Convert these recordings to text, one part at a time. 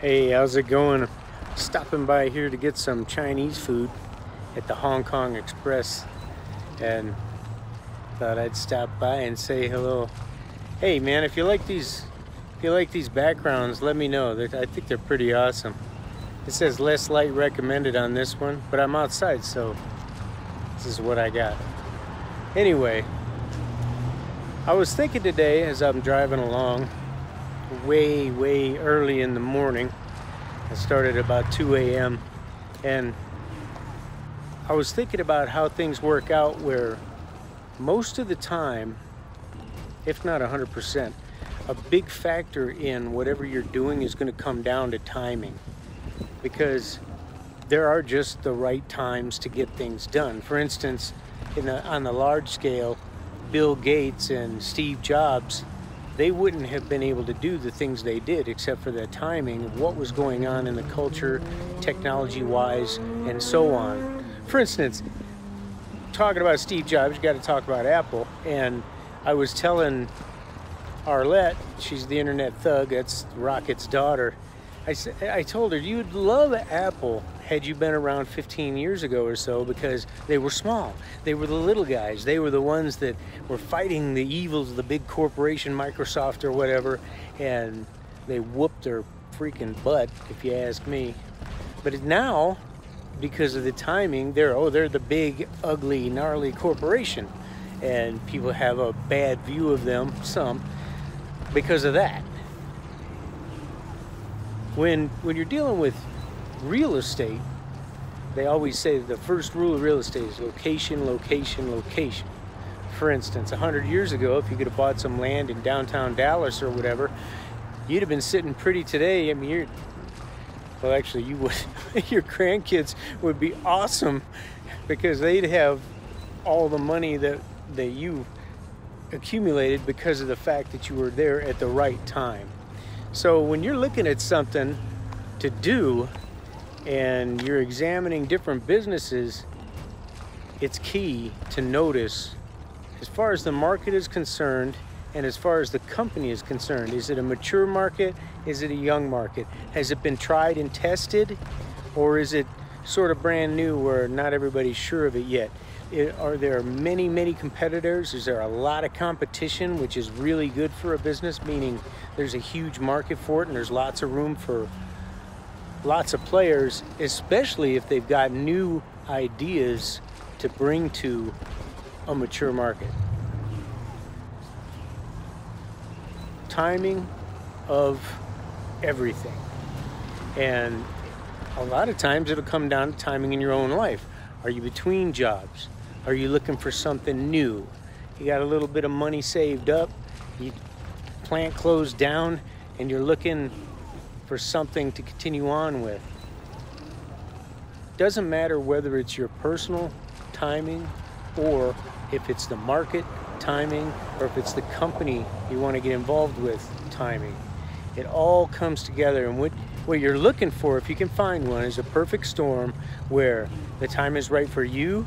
Hey, how's it going? Stopping by here to get some Chinese food at the Hong Kong Express and thought I'd stop by and say hello. Hey man, if you like these if you like these backgrounds, let me know. I think they're pretty awesome. It says less light recommended on this one, but I'm outside, so this is what I got. Anyway, I was thinking today as I'm driving along way, way early in the morning. I started about 2 a.m. and I was thinking about how things work out where most of the time, if not 100%, a big factor in whatever you're doing is going to come down to timing because there are just the right times to get things done. For instance, the, on the large scale, Bill Gates and Steve Jobs they wouldn't have been able to do the things they did except for the timing of what was going on in the culture, technology wise, and so on. For instance, talking about Steve Jobs, you got to talk about Apple. And I was telling Arlette, she's the internet thug, that's RockIt's daughter. I, I told her, you'd love Apple had you been around 15 years ago or so because they were small. They were the little guys. They were the ones that were fighting the evils of the big corporation, Microsoft or whatever, and they whooped their freaking butt, if you ask me. But now, because of the timing, they're, oh, they're the big, ugly, gnarly corporation. And people have a bad view of them, some, because of that. When, when you're dealing with real estate, they always say the first rule of real estate is location, location, location. For instance, 100 years ago, if you could have bought some land in downtown Dallas or whatever, you'd have been sitting pretty today. I mean, you're, well, actually, you would, your grandkids would be awesome because they'd have all the money that, that you accumulated because of the fact that you were there at the right time. So when you're looking at something to do, and you're examining different businesses, it's key to notice as far as the market is concerned and as far as the company is concerned. Is it a mature market? Is it a young market? Has it been tried and tested? Or is it sort of brand new where not everybody's sure of it yet? It, are there many, many competitors? Is there a lot of competition, which is really good for a business, meaning there's a huge market for it and there's lots of room for lots of players, especially if they've got new ideas to bring to a mature market. Timing of everything. And a lot of times it'll come down to timing in your own life. Are you between jobs? Are you looking for something new? You got a little bit of money saved up, you plant closed down, and you're looking for something to continue on with. Doesn't matter whether it's your personal timing or if it's the market timing or if it's the company you want to get involved with timing. It all comes together and what, what you're looking for, if you can find one, is a perfect storm where the time is right for you,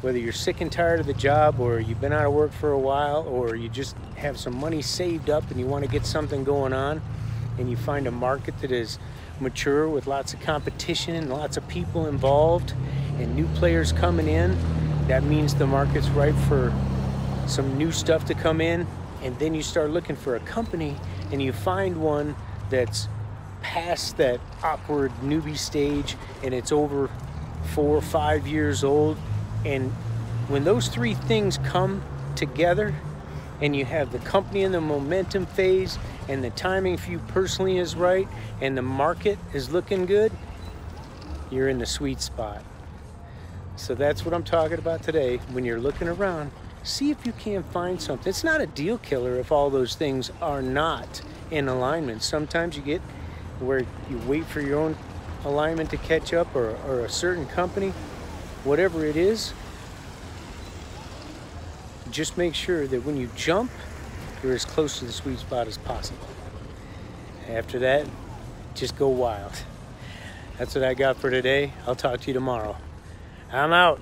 whether you're sick and tired of the job or you've been out of work for a while or you just have some money saved up and you want to get something going on and you find a market that is mature with lots of competition and lots of people involved and new players coming in, that means the market's ripe for some new stuff to come in. And then you start looking for a company and you find one that's past that awkward newbie stage and it's over four or five years old. And when those three things come together, and you have the company in the momentum phase and the timing for you personally is right and the market is looking good, you're in the sweet spot. So that's what I'm talking about today. When you're looking around, see if you can find something. It's not a deal killer if all those things are not in alignment. Sometimes you get where you wait for your own alignment to catch up or, or a certain company, whatever it is, just make sure that when you jump, you're as close to the sweet spot as possible. After that, just go wild. That's what I got for today. I'll talk to you tomorrow. I'm out.